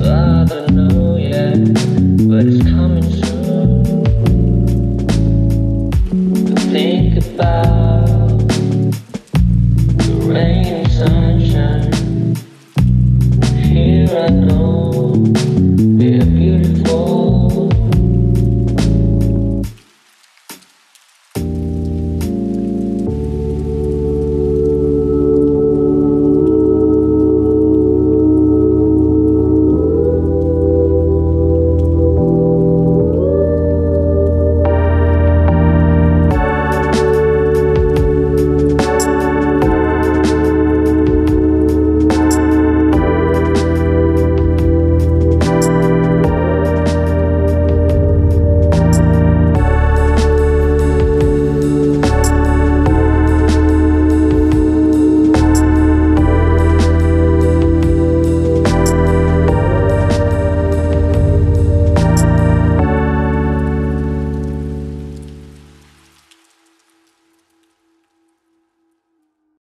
about